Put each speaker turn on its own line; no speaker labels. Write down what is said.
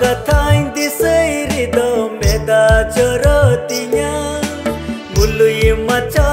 कथा जर भचा